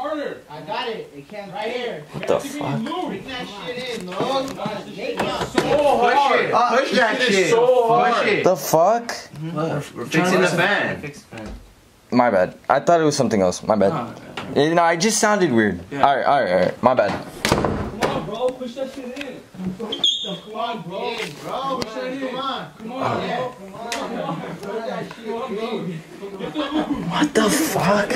harder. I got it. It can't right here. What the fuck? Bring that shit in, dog. So hard. Push that shit. So hard. Push it. The fuck? We're fixing the fan. My bad. I thought it was something else. My bad. You know, it just sounded weird. Alright, alright, alright. My bad. Come on, bro. Push that shit in. Come on, bro. Bro, man, come on. Come on, Yeah. Come on. Put that shit in. What the fuck?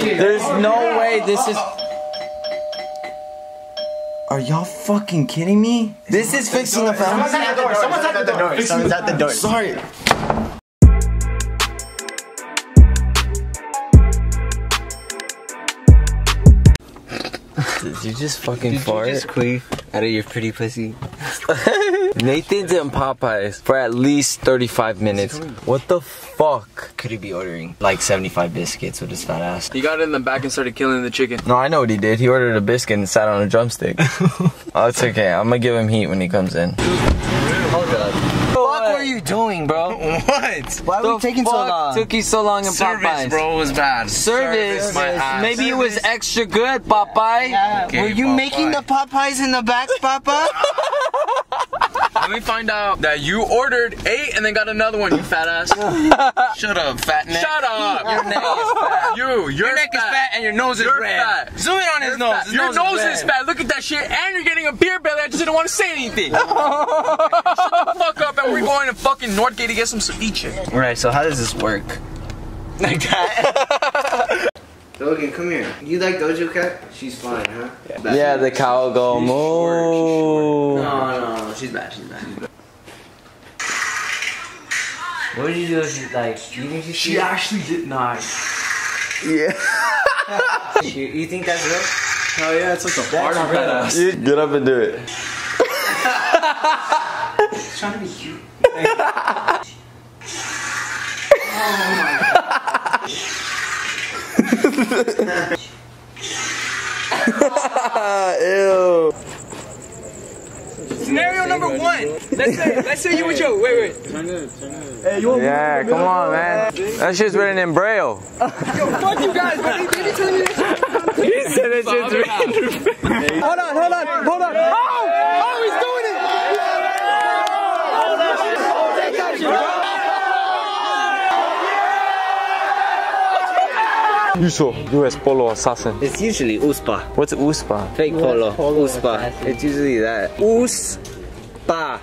There's no way this is. Are y'all fucking kidding me? This is fixing the Someone's at the door. Someone's at the door. Someone's at the door. Sorry. Did you just fucking fart? queef out of your pretty pussy. Nathan's in Popeyes for at least 35 minutes. What the fuck? Could he be ordering like 75 biscuits with his fat ass? He got in the back and started killing the chicken. No, I know what he did. He ordered a biscuit and sat on a drumstick. oh, it's okay. I'm gonna give him heat when he comes in. What were you doing, bro? What? Why are you taking so long? Took you so long in Service, Popeyes. bro, was bad. Service. my ass. Maybe it was extra good, Popeye. Okay, were you Popeye. making the Popeyes in the back, Papa? Let me find out that you ordered eight and then got another one, you fat ass. Shut up, fat neck. Shut up. Your neck is fat. You, your, your neck is fat and your nose is You're red. fat. Zoom in on his nose. His Your nose, red. is fat. Look at that shit. And you're getting a beer belly. I just didn't want to say anything. Shut the fuck up and we're going to fucking Northgate to get some ceviche. Right, so how does this work? Like that? Logan, come here. You like Doja Cat? She's fine, huh? Yeah, the cow will go moo. No, no, no, she's bad, she's bad. What did you do? She's like, you think she's She actually did not. You, you think that's real? Hell yeah, it's like a hard fat ass. You Get up and do it. She's trying to be cute. Ew. Scenario number one. Let's say, let's say you with your, wait, wait. Yeah, come on, man. That shit's written in Braille. Fuck you guys, but they, they be telling me this. He said it's just written. Hold on, hold on, hold on. Oh, oh, he's doing it. Yuso, US Polo Assassin. It's usually Uspa. What's USPA? Fake polo. Uspa. It's usually that. Uspa.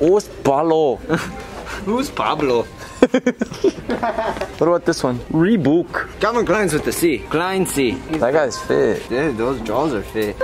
Uspalo. Who's Pablo? What about this one? Rebook. Calvin Klein's with the C. Klein C. That guy's fit. Dude, those jaws are fit.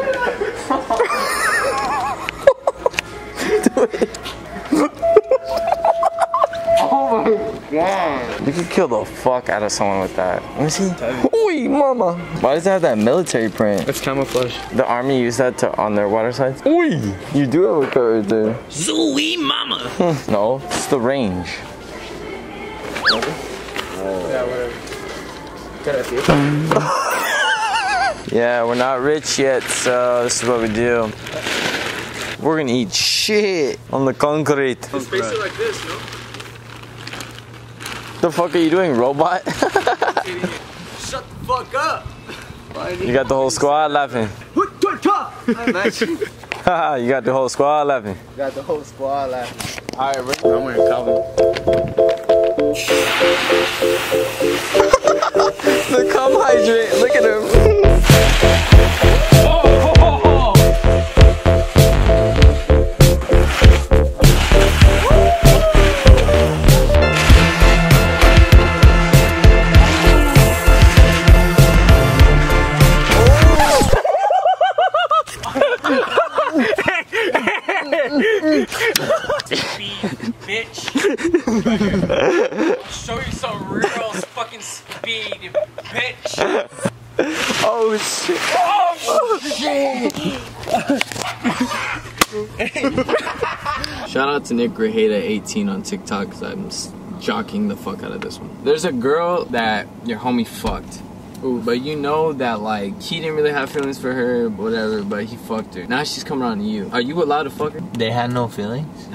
You could kill the fuck out of someone with that. Let me see. Oi, mama. Why does it have that military print? It's camouflage. The army used that to on their water sites. Oi, you do have a cut right there. Zooey mama. Hmm, no, it's the range. Yeah, we're not rich yet, so this is what we do. We're gonna eat shit on the concrete. It's basically like this, no? What the fuck are you doing, robot? Shut the fuck up. you got the whole squad laughing. Haha, you got the whole squad laughing. You Got the whole squad laughing. Alright, we're I'm wearing Calvin. the cum hydrant, look at him. Fucking speed, bitch. Oh, oh shit. Shout out to Nick Grajeda 18 on TikTok because I'm s- jocking the fuck out of this one. There's a girl that your homie fucked. Ooh, but you know that like he didn't really have feelings for her, whatever. But he fucked her. Now she's coming on to you. Are you allowed to fuck her? They had no feelings.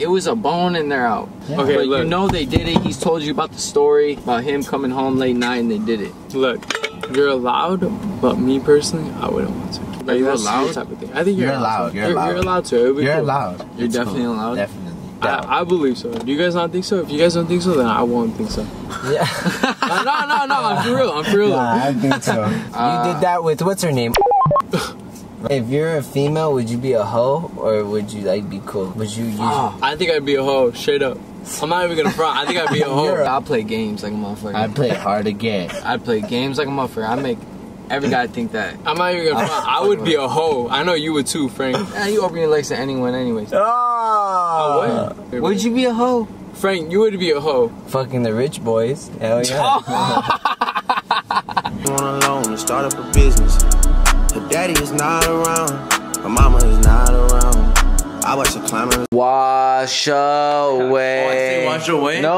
It was a bone and they're out. Yeah. Okay, Okay, but you know they did it. He's told you about the story about him coming home late night and they did it. Look, you're allowed, but me personally, I wouldn't want to. Are you allowed? Type of thing. I think you're, You're allowed, to. you're allowed. You're allowed to. You're cool. allowed. You're It's definitely cool. allowed? Definitely. I, I believe so. Do you guys not think so? If you guys don't think so, then I won't think so. Yeah. Uh, no, no, no. I'm for real. I'm for real. Nah, I think so. you did that with what's her name? if you're a female, would you be a hoe or would you like be cool? Would you use? I think I'd be a hoe. Straight up. I'm not even gonna front. I think I'd be a hoe. I play games like a motherfucker. I play hard to get. I play games like a motherfucker. I make every guy think that. I'm not even gonna front. I would be a hoe. I know you would too, Frank. Yeah, you open your legs to anyone anyways. Oh, What? Would you be a hoe? Frank, you would be a hoe. Fucking the rich boys. Hell yeah. on alone to start up a business. Her daddy is not around, her mama is not around. I watch her climbing Wash away. wash away? No.